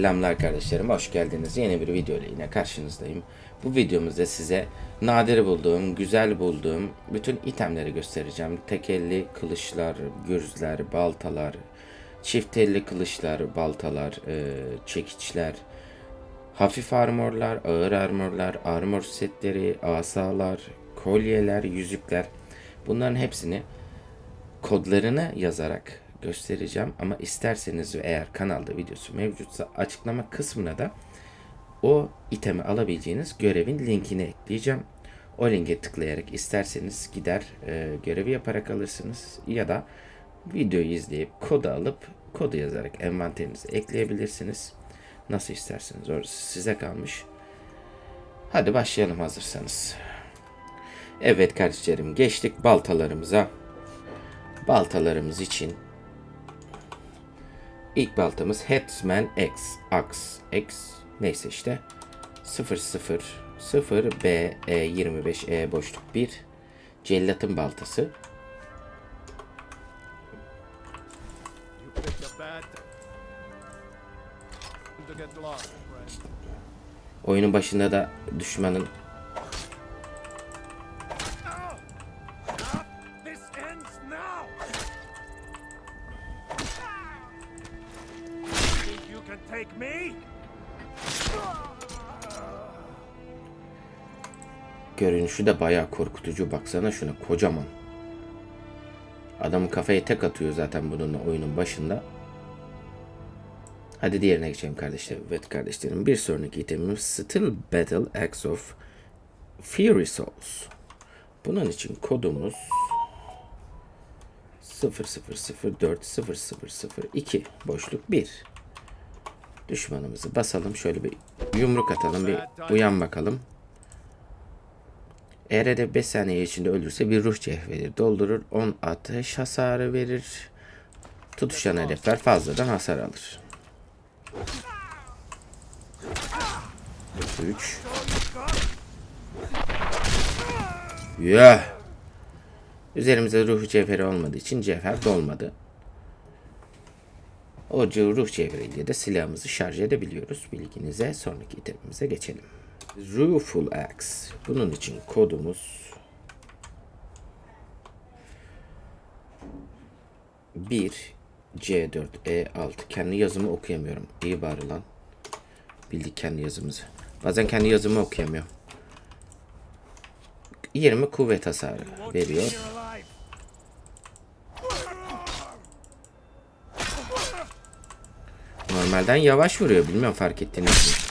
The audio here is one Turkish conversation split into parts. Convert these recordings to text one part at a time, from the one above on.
Selamlar kardeşlerim, hoş geldiniz. Yeni bir video ile yine karşınızdayım. Bu videomuzda size nadir bulduğum, güzel bulduğum bütün itemleri göstereceğim. Tekelli kılıçlar, gürzler, baltalar, çift elli kılıçlar, baltalar, e, çekiçler, hafif armorlar, ağır armorlar, armor setleri, asalar, kolyeler, yüzükler. Bunların hepsini kodlarını yazarak göstereceğim ama isterseniz ve eğer kanalda videosu mevcutsa açıklama kısmına da o itemi alabileceğiniz görevin linkini ekleyeceğim. O linke tıklayarak isterseniz gider e, görevi yaparak alırsınız ya da videoyu izleyip kodu alıp kodu yazarak envanterinize ekleyebilirsiniz. Nasıl isterseniz orası size kalmış. Hadi başlayalım hazırsanız. Evet kardeşlerim geçtik baltalarımıza. Baltalarımız için ilk baltamız Headsman X, Ax, X. Neyse işte. 00 0 B E 25 E boşluk 1 cellatın baltası. Oyunun başında da düşmanın görünüşü de bayağı korkutucu. Baksana şuna kocaman. Adamın kafaya tek atıyor zaten bununla oyunun başında. Hadi diğerine geçelim kardeşlerim. Evet kardeşlerim bir sonraki itemimiz Still Battle Axe of Fury Souls. Bunun için kodumuz 00040002 boşluk 1. Düşmanımızı basalım. Şöyle bir yumruk atalım. Bir uyan bakalım. Eğer hedef 5 saniye içinde ölürse bir ruh cevheri doldurur. 10 ateş hasarı verir. Tutuşan hedefler fazladan hasar alır. 3 Yeah. Üzerimizde ruh cevheri olmadığı için cevher dolmadı. O ruh cevheriyle de silahımızı şarj edebiliyoruz. Bilginize sonraki itemimize geçelim. Rueful Axe. Bunun için kodumuz 1 C4 E6. Kendi yazımı okuyamıyorum. İyi bari lan. Bildik kendi yazımızı. Bazen kendi yazımı okuyamıyorum. 20 kuvvet hasarı veriyor. Normalden yavaş vuruyor. Bilmiyorum fark ettiğiniz mi?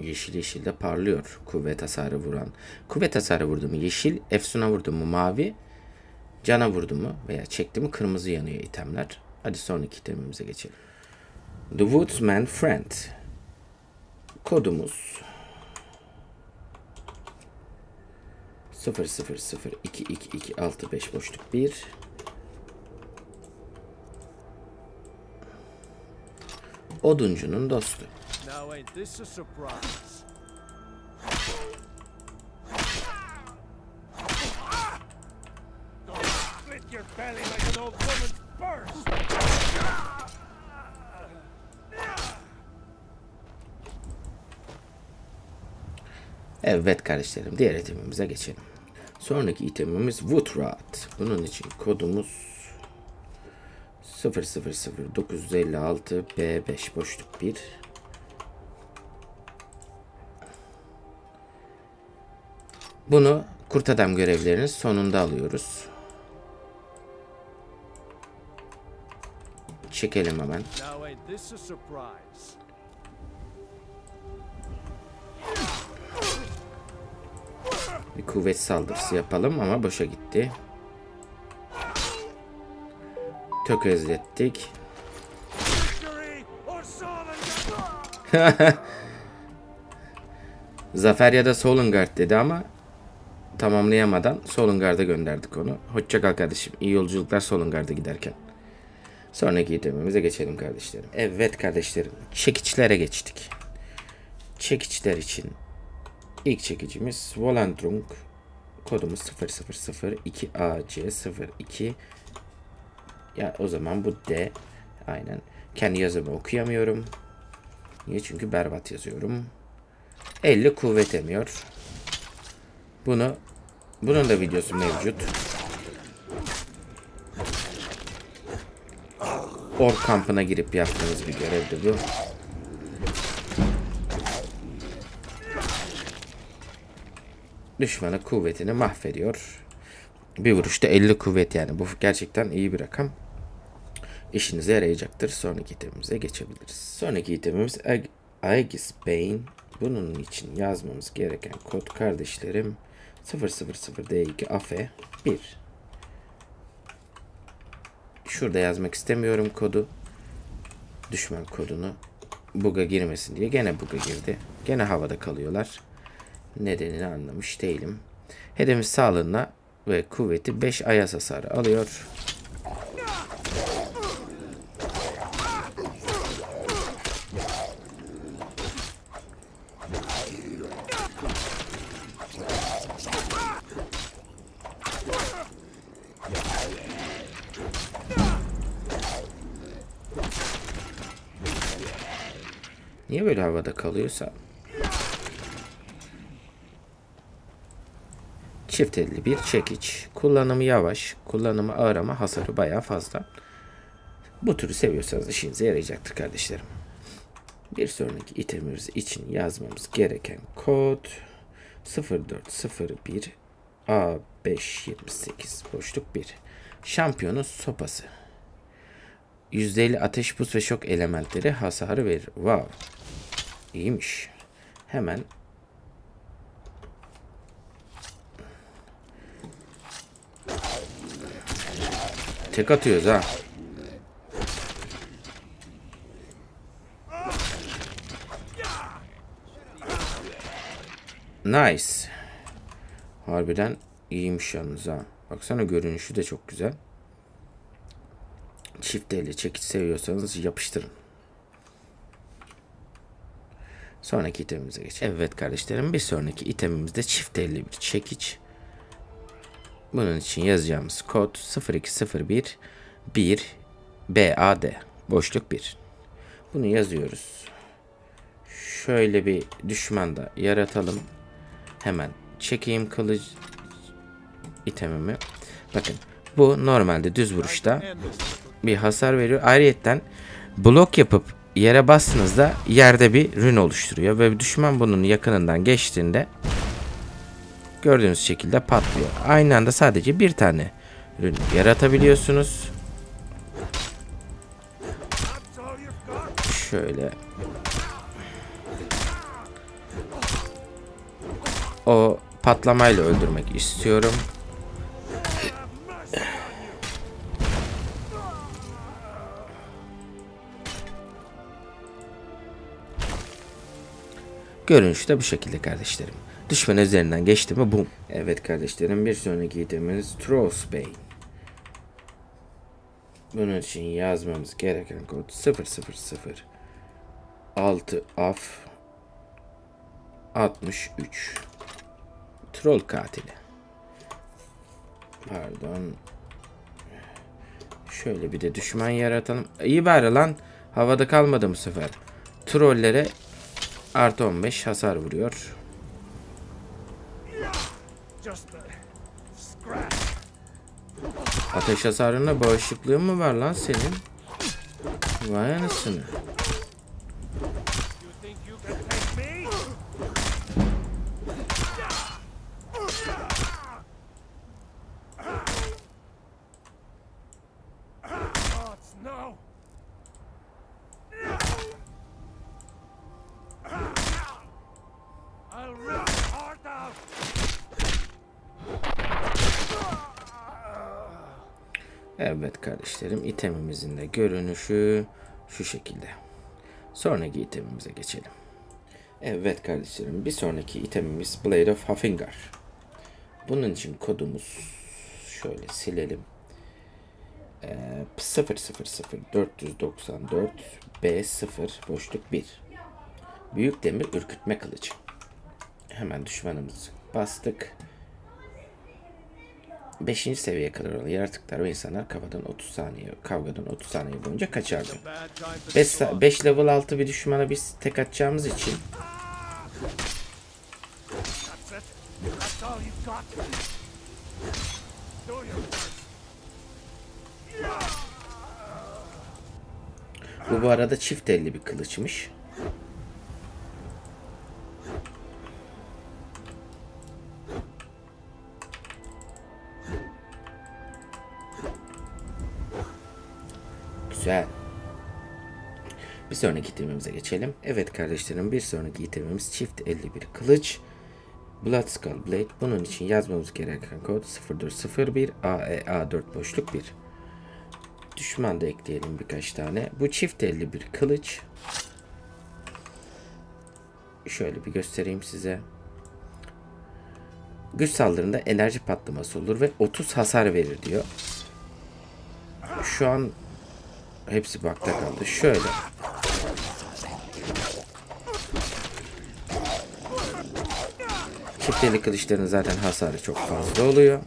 Yeşil yeşil de parlıyor. Kuvvet hasarı vuran. Kuvvet hasarı vurdu mu yeşil, efsuna vurdu mu mavi, cana vurdu mu veya çekti mi kırmızı yanıyor itemler. Hadi sonraki itemimize geçelim. The Woodsman Friend. Kodumuz 00022265 boşluk 1 Oduncunun dostu. Now ain't this a surprise? Don't split your belly like an old woman's purse. Evet kardeşlerim diğer itemimize geçelim. Sonraki itemimiz Woodrat. Bunun için kodumuz 000956 B5 boşluk 1 Bunu kurt adam görevlerinin sonunda alıyoruz. Çekelim hemen. Bir kuvvet saldırısı yapalım ama boşa gitti. Tökezlettik. Zafer ya da Solengard dedi ama tamamlayamadan Solengard'a gönderdik onu. Hoşça kal kardeşim. İyi yolculuklar Solengard'a giderken. Sonraki itemimize geçelim kardeşlerim. Evet kardeşlerim. Çekiçlere geçtik. Çekiçler için ilk çekicimiz Volandrung kodumuz 0002AC02 Ya o zaman bu D. Aynen. Kendi yazımı okuyamıyorum. Niye? Çünkü berbat yazıyorum. 50 kuvvet emiyor. Bunu bunun da videosu mevcut. Or kampına girip yaptığımız bir görevdi bu. Düşmanı kuvvetini mahvediyor. Bir vuruşta 50 kuvvet yani. Bu gerçekten iyi bir rakam. İşinize yarayacaktır. Sonraki itemimize geçebiliriz. Sonraki itemimiz Aegis Bane. Bunun için yazmamız gereken kod kardeşlerim 000D2 AFE 1. Şurada yazmak istemiyorum kodu. Düşman kodunu buga girmesin diye gene buga girdi. Gene havada kalıyorlar. Nedenini anlamış değilim. Hedefimiz sağlığına ve kuvveti 5 ayas hasarı alıyor. Havada kalıyorsa? Çift elli bir çekiç. Kullanımı yavaş. Kullanımı ağır ama hasarı bayağı fazla. Bu türü seviyorsanız işinize yarayacaktır kardeşlerim. Bir sonraki itemimiz için yazmamız gereken kod 0401 A528 boşluk 1. Şampiyonun sopası. %50 ateş, buz ve şok elementleri hasarı verir. Wow. İyiymiş. Hemen tek atıyoruz ha. Nice. Harbiden iyiymiş yalnız ha. Baksana görünüşü de çok güzel. Çift elle çekiç seviyorsanız yapıştırın. Sonraki itemimize geçelim. Evet kardeşlerim bir sonraki itemimizde çift elli bir çekiç. Bunun için yazacağımız kod 0201 1 BAD boşluk 1. Bunu yazıyoruz. Şöyle bir düşman da yaratalım. Hemen çekeyim kılıç itemimi. Bakın bu normalde düz vuruşta bir hasar veriyor. Ayrıyetten blok yapıp yere bastığınızda yerde bir rün oluşturuyor ve düşman bunun yakınından geçtiğinde gördüğünüz şekilde patlıyor. Aynı anda sadece bir tane rün yaratabiliyorsunuz. Şöyle o patlamayla öldürmek istiyorum. Görünüş de bu şekilde kardeşlerim. Düşman üzerinden geçti mi bum. Evet kardeşlerim bir sonraki itemimiz Tross Bey. Bunun için yazmamız gereken kod 000 6 af 63 Troll katili. Pardon. Şöyle bir de düşman yaratalım. İyi bari lan. Havada kalmadı bu sefer. Trollere artı 15 hasar vuruyor. Ateş hasarına bağışıklığın mı var lan senin? Vay anasını. Evet kardeşlerim itemimizin de görünüşü şu şekilde. Sonraki itemimize geçelim. Evet kardeşlerim bir sonraki itemimiz Blade of Hafengar. Bunun için kodumuz şöyle silelim. Ee, 000494 B0 boşluk 1. Büyük demir ürkütme kılıcı. Hemen düşmanımızı bastık. 5. seviyeye kadar olan yaratıklar ve insanlar kavgadan 30 saniye kavgadan 30 saniye boyunca kaçardı. Bad time for 5, 5 level 6 bir düşmana biz tek atacağımız için bu bu arada çift elli bir kılıçmış. Sonraki itemimize geçelim. Evet kardeşlerim bir sonraki itemimiz çift 51 kılıç. Blood Skull Blade. Bunun için yazmamız gereken kod 0401 AEA 4 boşluk 1. Düşman da ekleyelim birkaç tane. Bu çift 51 kılıç. Şöyle bir göstereyim size. Güç saldırında enerji patlaması olur ve 30 hasar verir diyor. Şu an hepsi bakta kaldı. Şöyle. Çifteli kılıçların zaten hasarı çok fazla oluyor.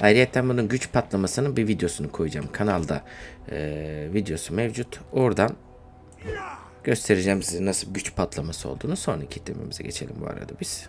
Ayrıca bunun güç patlamasının bir videosunu koyacağım. Kanalda eee, videosu mevcut. Oradan göstereceğim size nasıl güç patlaması olduğunu. Sonraki itemimize geçelim bu arada biz.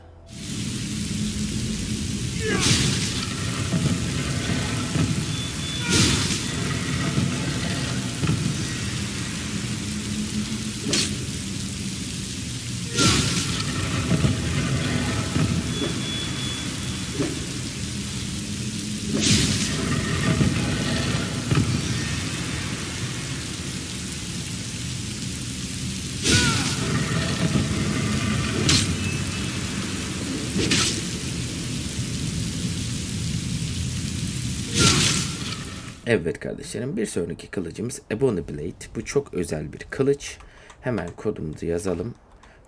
Evet kardeşlerim bir sonraki kılıcımız Ebony Blade. Bu çok özel bir kılıç. Hemen kodumuzu yazalım.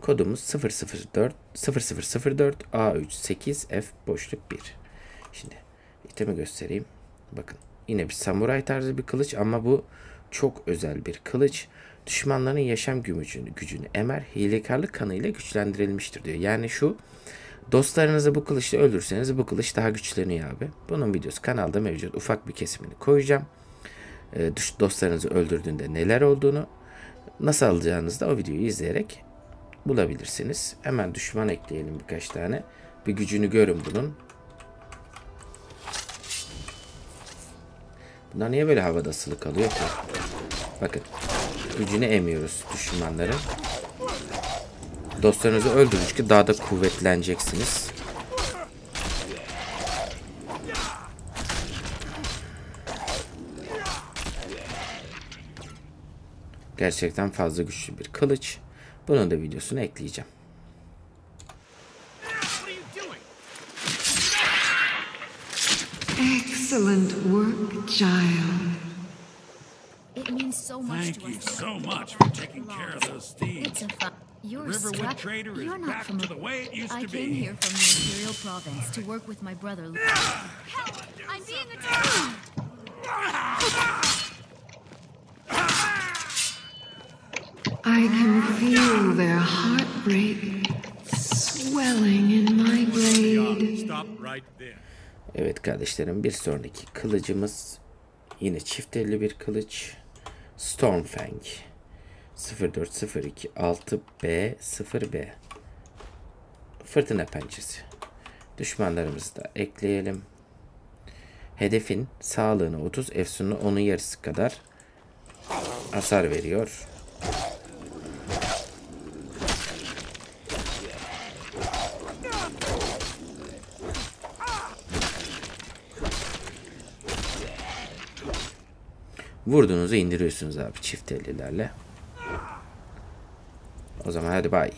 Kodumuz 004 0004 A38 F boşluk 1. Şimdi itemi göstereyim. Bakın yine bir samuray tarzı bir kılıç ama bu çok özel bir kılıç. Düşmanların yaşam gücünü, gücünü emer hilekarlık kanıyla güçlendirilmiştir diyor. Yani şu Dostlarınızı bu kılıçla öldürseniz bu kılıç daha güçleniyor abi. Bunun videosu kanalda mevcut. Ufak bir kesimini koyacağım. Düş- dostlarınızı öldürdüğünde neler olduğunu nasıl alacağınızı da o videoyu izleyerek bulabilirsiniz. Hemen düşman ekleyelim birkaç tane. Bir gücünü görün bunun. Bunlar niye böyle havada asılı kalıyor ki? Bakın. Gücünü emiyoruz düşmanların. Dostlarınızı öldürdükçe daha da kuvvetleneceksiniz. Gerçekten fazla güçlü bir kılıç. Bunun da videosunu ekleyeceğim. You? Excellent work, child. It means so much Thank to you us. so much for taking care of those thieves. It's. You're Riverwood stuck. Trader is You're not back from to the way it used I to came be. here from the Imperial Province to work with my brother. Lu- Help! I'm being attacked. I can feel their heartbreak swelling in my blade. Stop right there. Evet kardeşlerim bir sonraki kılıcımız yine çift elli bir kılıç. Stormfang 0402 6B 0B Fırtına pençesi. Düşmanlarımızı da ekleyelim. Hedefin sağlığını 30, efsununu onun yarısı kadar hasar veriyor. Vurduğunuzu indiriyorsunuz abi çift ellilerle. O zaman hadi bay.